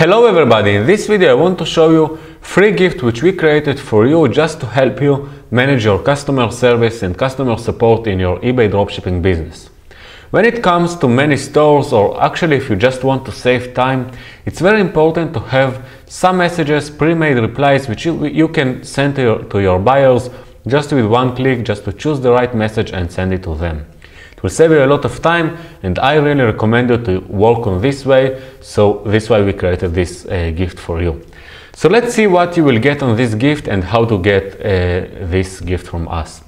Hello everybody, in this video I want to show you free gift which we created for you just to help you manage your customer service and customer support in your eBay dropshipping business. When it comes to many stores or actually if you just want to save time, it's very important to have some messages, pre-made replies which you, you can send to your, to your buyers just with one click just to choose the right message and send it to them. Will save you a lot of time and I really recommend you to work on this way. So this why we created this uh, gift for you. So let's see what you will get on this gift and how to get uh, this gift from us.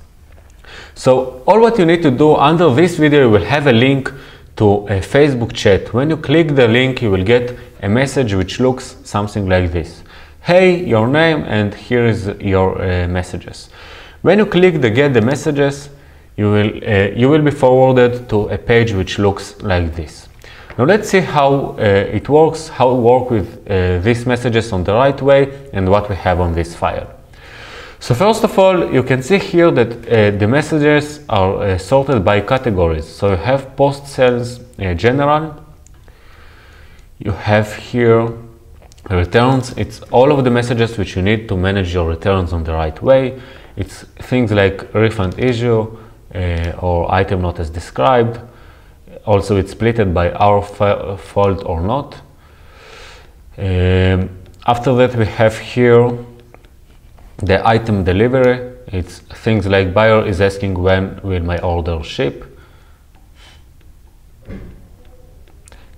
So all what you need to do under this video, you will have a link to a Facebook chat. When you click the link, you will get a message which looks something like this. Hey, your name and here is your uh, messages. When you click the get the messages, you will, uh, you will be forwarded to a page which looks like this. Now let's see how uh, it works, how to work with uh, these messages on the right way and what we have on this file. So first of all, you can see here that uh, the messages are uh, sorted by categories. So you have post sales uh, general, you have here returns, it's all of the messages which you need to manage your returns on the right way. It's things like refund issue, uh, or item not as described. Also, it's splitted by our fault or not. Um, after that, we have here the item delivery. It's things like buyer is asking when will my order ship.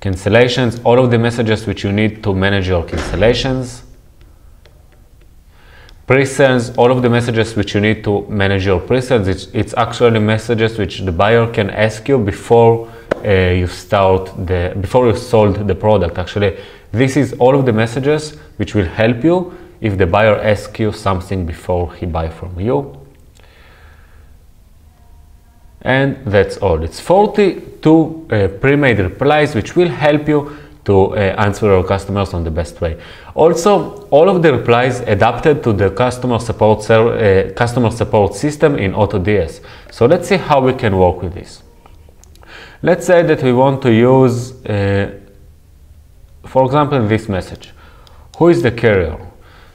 Cancellations, all of the messages which you need to manage your cancellations. Pre-sales, all of the messages which you need to manage your pre-sales, it's, it's, actually messages which the buyer can ask you before uh, you start the, before you sold the product. Actually, this is all of the messages which will help you if the buyer asks you something before he buy from you. And that's all. It's 42 uh, pre-made replies which will help you to uh, answer our customers on the best way. Also, all of the replies adapted to the customer support, uh, customer support system in AutoDS. So let's see how we can work with this. Let's say that we want to use, uh, for example, this message. Who is the carrier?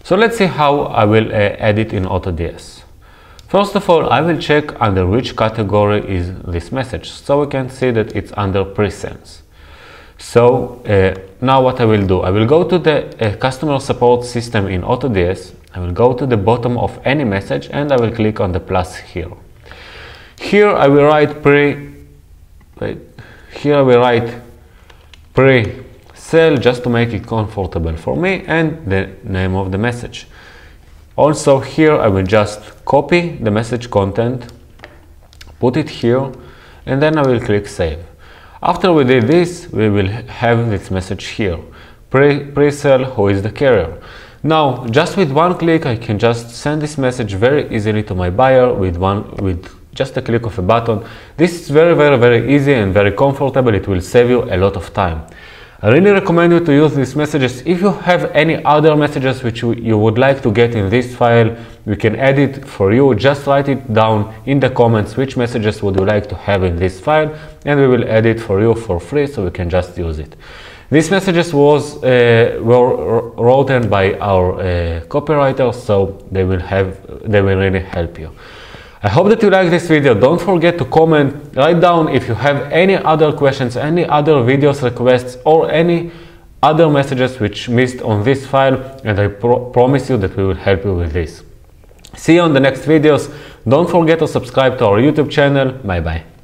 So let's see how I will uh, add it in AutoDS. First of all, I will check under which category is this message. So we can see that it's under presence. So uh, now what I will do, I will go to the uh, customer support system in AutoDS, I will go to the bottom of any message and I will click on the plus here. Here I will write pre, wait, here I will write pre sell just to make it comfortable for me and the name of the message. Also here I will just copy the message content, put it here and then I will click save. After we did this, we will have this message here. Pre-sell, who is the carrier. Now, just with one click, I can just send this message very easily to my buyer with one with just a click of a button. This is very, very, very easy and very comfortable. It will save you a lot of time. I really recommend you to use these messages. If you have any other messages which you, would like to get in this file, we can add it for you. Just write it down in the comments which messages would you like to have in this file and we will add it for you for free so we can just use it. These messages was uh, were written by our uh, copywriters so they will have they will really help you. I hope that you like this video. Don't forget to comment, write down if you have any other questions, any other videos requests or any other messages which missed on this file and I pro promise you that we will help you with this. See you on the next videos. Don't forget to subscribe to our YouTube channel. Bye bye.